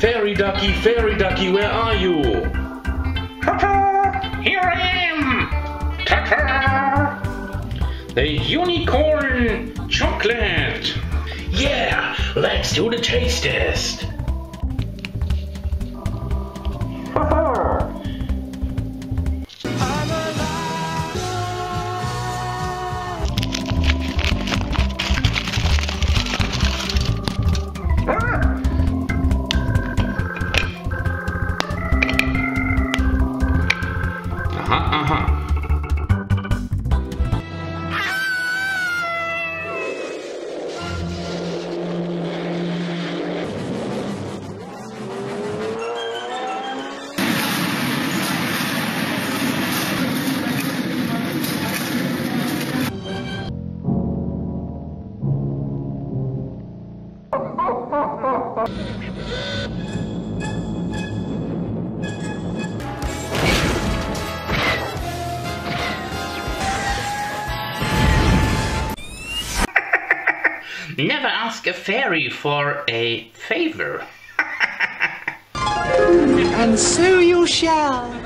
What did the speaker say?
Fairy Ducky, Fairy Ducky, where are you? Ta-ta! Here I am! Ta-ta! The unicorn chocolate! Yeah, let's do the taste test. Never ask a fairy for a favor. And so you shall.